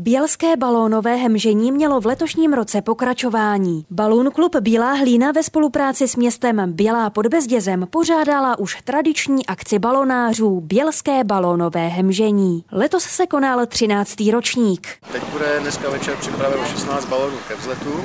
Bělské balónové hemžení mělo v letošním roce pokračování. Balún klub Bílá hlína ve spolupráci s městem Bělá pod Bezdězem pořádala už tradiční akci balonářů Bělské balónové hemžení. Letos se konal 13. ročník. Teď bude dneska večer připraveno 16 balonů ke vzletu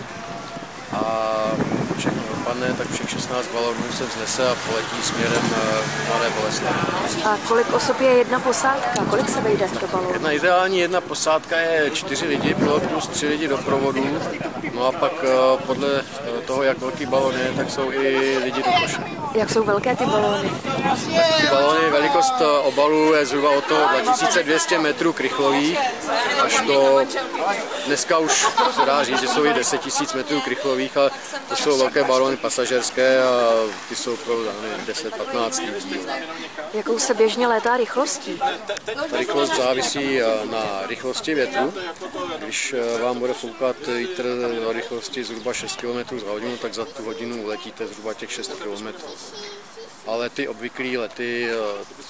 a všechno dopadne, tak všech 16 balonů se vznese a poletí směrem k Mladé Boleslavi. A kolik osob je jedna posádka? Kolik se vejde do balónu? Jedna ideální jedna posádka je čtyři lidi, pilot plus tři lidi do provodu. No a pak eh, podle eh, toho, jak velký balon je, tak jsou i lidi do koše. Jak jsou velké ty balóny? Ty balony, velikost eh, obalu je zhruba od toho 2200 metrů krychlových až do, dneska už se dá říct, že jsou i 10 000 metrů krychlových, ale to jsou velké balony pasažerské a ty jsou pro 10-15 lidí. Jakou se běžně létá rychlostí? Ta rychlost závisí na rychlosti větru. Když vám bude foukat vítr o rychlosti zhruba 6 km za hodinu, tak za tu hodinu letíte zhruba těch 6 km ale ty obvyklé lety eh,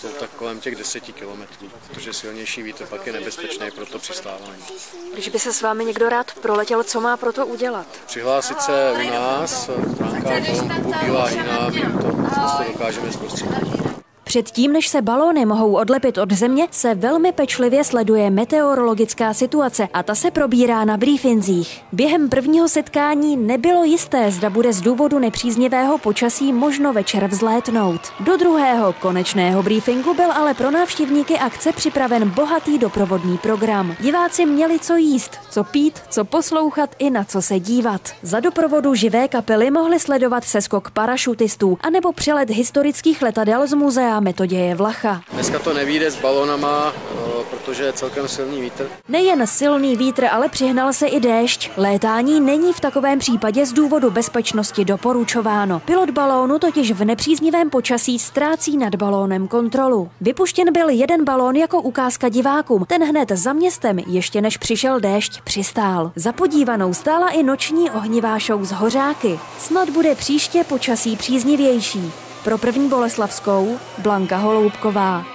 jsou tak kolem těch 10 kilometrů, protože silnější vítr pak je nebezpečný pro to přistávání. Když by se s vámi někdo rád proletěl, co má pro to udělat? Přihlásit se u nás, stránka klubu Bílá Hina, my to prostě dokážeme zprostředkovat. Předtím, než se balóny mohou odlepit od země, se velmi pečlivě sleduje meteorologická situace a ta se probírá na briefinzích. Během prvního setkání nebylo jisté, zda bude z důvodu nepříznivého počasí možno večer vzlétnout. Do druhého konečného briefingu byl ale pro návštěvníky akce připraven bohatý doprovodný program. Diváci měli co jíst, co pít, co poslouchat i na co se dívat. Za doprovodu živé kapely mohli sledovat seskok parašutistů anebo přelet historických letadel z muzea Metoděje Vlacha. Dneska to nevíde s balonama, eh, protože je celkem silný vítr. Nejen silný vítr, ale přihnal se i déšť. Létání není v takovém případě z důvodu bezpečnosti doporučováno. Pilot balónu totiž v nepříznivém počasí ztrácí nad balónem kontrolu. Vypuštěn byl jeden balón jako ukázka divákům. Ten hned za městem, ještě než přišel déšť, přistál. Za podívanou stála i noční ohnivá show z hořáky. Snad bude příště počasí příznivější. Pro první Boleslavskou Blanka Holoubková.